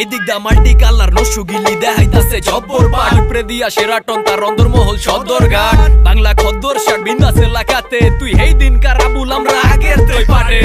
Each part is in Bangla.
এই দিক দা মাল্টি কালার নসু গিলি দেখাইতাছে জব্বর পাট উপরে দিয়া সেরাটন তার অন্দরমহল সদর ঘাট। বাংলা খদ্দর শার্ট বিন্দাস এলাকাতে তুই হেই দিনকার আবুল আমরা আগের তুই পাটে।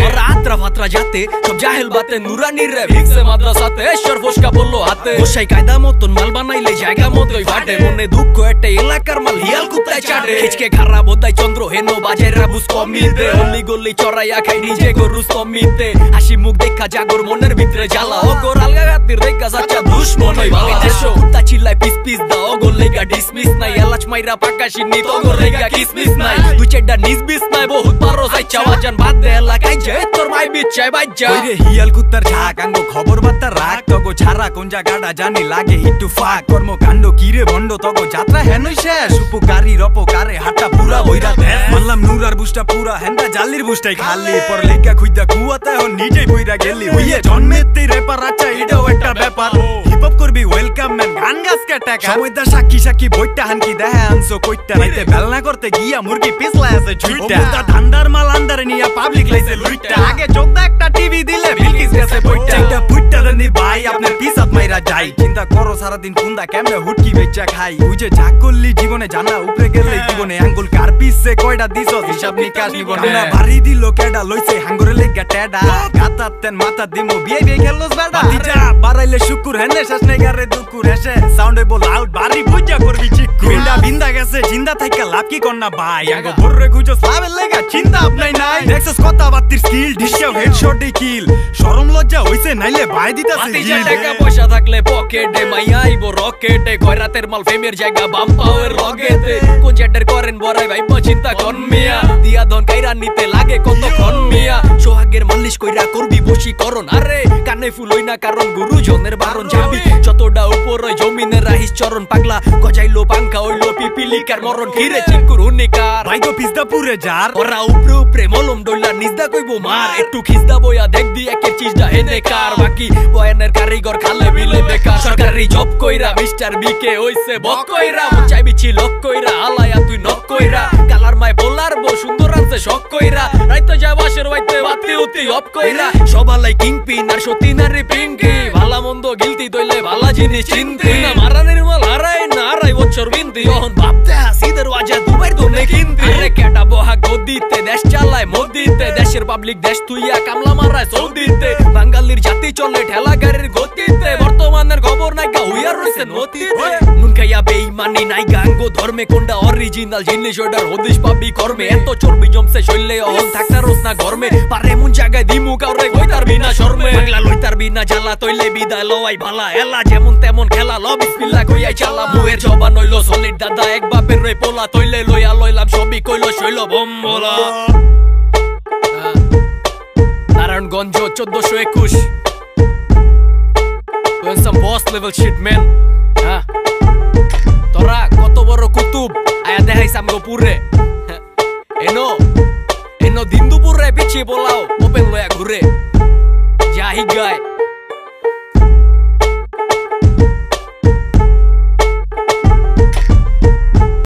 ওরা আত্রা ফাত্রা যাতে, সব জাহেল বাতে নুরানি রে ভিক্সে মাদ্রাসাতে, ঈশ্বর ফসকা বলল হাতে। গোসাই কায়দা মতন মাল বানাইলে জায়গা মতোই ফাটে মনে দুঃখ একটা এলাকার মাল হিয়াল কুত্তায় চাটে। হিচকে খারাপ হতাই চন্দ্র হেনো বাজায় রাবুস কমিতে। অলি গল্লি চড়াইয়া খাই নিজে গরুস কমিতে হাসি মুখ দেখা জাগর মনের ভিতরে জ্বালা। অগর আলগা গাতির দেখা সাচ্চা দুশ্মন হই ভালা দেশো কুত্তা চিল্লাই পিস পিস দা। অগর লেগা ডিসমিস নাই। এলাচ মাইরা পাকাশি নি তগর লেগা কিসমিস নাই। দুই চারটা নিসবিস নাই, বহুত পারো। সাই চাওয়াজান বাদ দে এলাকায় যে তোর মাই বিচ্ছাই বাজ্জা ওইরে হিয়াল কুত্তার ঝাক আঙ্গো খবর বার্তা রাখ তগো ছাড়া কোন জায়গাটা জানি লাগে একটু ফাঁক কর্মকাণ্ড কিরে ভণ্ড তগো যাত্রা হেনই শেষ। উপকারীর অপকারে হাটটা পুরা বইরা দেশ। মানলাম নুরার বুসটা পুরা হেন্দা জালির বুসটাই খালি। পর লেখা খুইদা কুয়াতে হন নিজেই বইরা গেলি। হইয়ে জন্মেতেই রেপার আচ্ছা এটাও একটা ব্যাপার। হিপ হপ করবি ওয়েলকাম ম্যান গান গাছকে টাকা। সময়টা সাক্ষী সাক্ষী বইটা হানকি দেহে আনছো কইটা। রাইতে বেলনা করতে গিয়া মুরগি পিছলা আছে ঝুইটা ধান্দার মাল আন্দারে নিয়া পাবলিক লাইছে লুইটা। আগে চোখ একটা টিভি দিলে বিলকিস গেছে বইটা। দেনি ভাই আপনার পিসাত মাইরা যাই। চিন্তা করো সারাদিন কুন্দা কেমনে হুটকি বেচা খাই। ওই যে করলি জীবনে জানা উপরে গেলে জীবনে আঙ্গুল। কার পিছে কয়টা দিছ হিসাব নিকাশ নিবনে না। বাড়ি দিল কেডা লইছে হাঙ্গরে লেগা টেডা। গাতাত মাথা দিমু বিয়ে বিয়ে খেলস বেডা বাড়াইলে শুকুর হেনে শেষ নেই গারে দুকুর। হেসে সাউন্ড হইব লাউড বিন্দা গেছে জিন্দা থাইকা লাভ কি কর না ভাই? আগে ভোরে খুঁজো লাভের লেগা চিন্তা আপনাই নাই। দেখছস কথা বাতির স্কিল ডিশাও হেডশট কিল শরম লজ্জা হইছে নাইলে ভাই দিতাছে হিল। টাকা পয়সা থাকলে পকেটে মাই আইবো রকেটে কয়রাতের মাল ফেমের জায়গা বাম পাওয়ার লগেতে কোন চ্যাটার করেন বড়াই ভাই চিন্তা কন মিয়া। কাইরা নিতে লাগে কত খন মিয়া? সোহাগের মালিশ কইরা করবি বসি করন আরে কানে ফুল হই না কারণ গুরু জনের বারণ যাবি যতটা উপর ওই জমিনের রাহিস চরণ পাগলা। গজাইলো পাঙ্খা হইল পিপিলিকার মরণ। ঘিরে চিঙ্কুর হুনিকার। ভাই গো পিজদা পুরে যার। ওরা উপরে উপরে মলম ডইলা নিজদা কইবো মার। একটু খিজদা বইয়া দেখ দি একের চিজটা হেনে কার বাকি বয়ানের কারিগর খালে বেকার সরকারি জব কইরা মিস্টার বিকে হইছে, বক কইরা মন চাইবি ছি লক কইরা, আলায়া তুই নক কইরা, কালার মাই বলার বো সুন্দর আনছে শক কইরা, রাইতো যায় বাসের বাইতে বাতি উতি অপ কইরা, সবালাই কিং পিন আর সতী নারী পিঙ্কি, ভালা মন্দ গিলতি দইলে ভালা জিনিস চিনতি, না মারানের মাল হারাই না হারাই বছর বিনতি, অহন ভাবতে হাসিদের ওয়াজা দুবাই তো নে আরে কেটা বহা গদিতে, দেশ চালায় মোদিতে, দেশের পাবলিক দেশ তুইয়া কামলা মারায় সৌদিতে বাঙালির জাতি চলে ঠেলা গাড়ির রইছে নতিতে নুন খাইয়া বেইমানি নাই গাঙ্গো ধর্মে কোনটা অরিজিনাল জিনিস ওটার হদিস পাবি কর্মে। এত চর্বি জমছে শৈলে অহন থাকতা রোজ না গরমে। পারে মন জায়গায় দিমু কাউরে গইতার বিনা শর্মে। বাংলা লইতার বিনা জ্বালা তৈলে বিদায় লওয়াই ভালা। এলা যেমন তেমন খেলা ল বিসমিল্লাহ কইয়াই চালা। মুয়ের জবান হইল সলিড দাদা এক বাপের রই পোলা। তৈলে লইয়া লইলাম সবই কইলো শৈল বম্বলা। নারায়ণগঞ্জ চোদ্দশো একুশ। Some boss level shit, man. হ্যাঁ তোরা কত বড় কুতুব আয়া দেখাইছ আমগো পুরে এনো এনো দিন দুপুরে পিছিয়ে বলাও ওপেন লয়া ঘুরে যাহি গায়